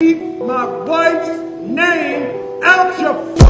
Keep my wife's name out your